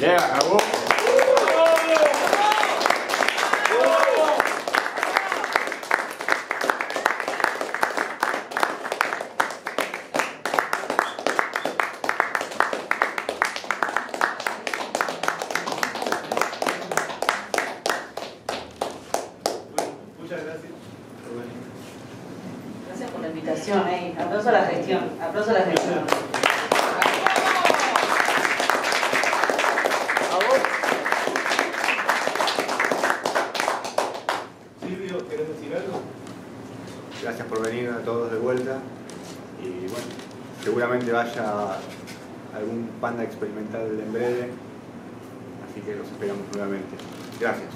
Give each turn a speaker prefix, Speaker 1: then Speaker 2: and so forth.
Speaker 1: Yeah, acabó.
Speaker 2: Muchas gracias.
Speaker 3: Gracias por la invitación, eh. aplauso a la gestión, aplauso a la gestión.
Speaker 1: Gracias por venir a todos de vuelta. Y bueno, seguramente vaya algún panda experimental en breve. Así que los esperamos nuevamente. Gracias.